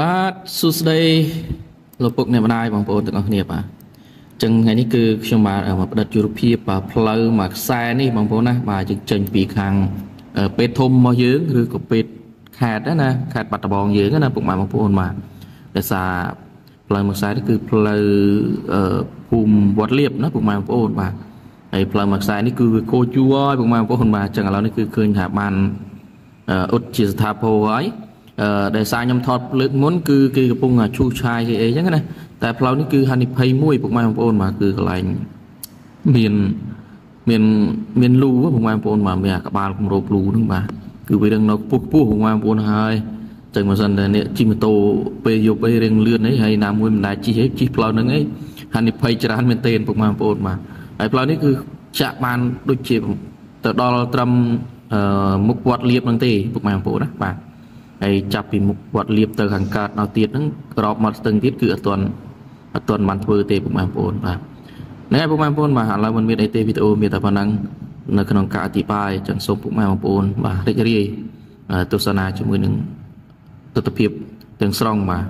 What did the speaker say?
បាទសួស្តីលោកពុកអ្នកម្ដាយបងប្អូនទាំងអស់គ្នាបាទចឹងថ្ងៃនេះគឺខ្ញុំបាទមកផ្ដិតយុរភាពបាទផ្លូវមួយខ្សែនេះបងប្អូនណាបាទយើងចេញពីខាងពេទ្យធំរបស់យើងឬក៏ពេទ្យខេត្តណាខេត្តបាត់ដំបងយើងណាពុកម៉ែបងប្អូនបាទដោយសារផ្លូវមួយខ្សែនេះគឺផ្លូវភូមិវត្តលៀបណាពុកម៉ែបងប្អូនបាទហើយផ្លូវមួយខ្សែនេះគឺវាគោជួរហើយពុកម៉ែបងប្អូនបាទចឹងឥឡូវនេះគឺឃើញថាបានអ៊ុតជាស្ថាពរហើយអឺ ដែលសារខ្ញុំថតលើកមុនគឺគេកំពុងឈូសឆាយគេអីចឹងណាតែផ្លូវនេះគឺហានិភ័យមួយពុកម៉ែបងប្អូនបាទគឺកន្លែងមានមានមានលូពុកម៉ែបងប្អូនបាទមានអាក្បាលគម្របលូហ្នឹងបាទគឺវារឿងនៅខ្ពស់ខ្ពស់ពុកម៉ែបងប្អូនហើយចឹងមិនសិនតែនេះជិះម៉ូតូពេលយប់អីរៀងលឿនអីហើយណាមួយមិនដែរជិះអីជិះផ្លូវហ្នឹងអីហានិភ័យច្រើនមែនទែនពុកម៉ែបងប្អូនបាទហើយផ្លូវនេះគឺចាក់បានដូចជាទៅដល់ត្រឹមមុខវត្តលៀបហ្នឹងទេពុកម៉ែបងប្អូនណាបាទ ហើយចាប់ពីមុខវត្តលៀបទៅខាងកើតដល់ទៀតហ្នឹងក្របមកស្ទឹងទៀតគឺអត់ទាន់អត់ទាន់បានធ្វើទេពុកម៉ែបងប្អូនបាទហ្នឹងហើយពុកម៉ែបងប្អូនបាទឥឡូវមិនមានអីទេវីដេអូមានតែប៉ុណ្ណឹងនៅក្នុងការអធិប្បាយចឹងសូមពុកម៉ែបងប្អូនបាទរីករាយទស្សនាជាមួយនឹងទស្សនវិជ្ជាទាំងស្រុងបាទ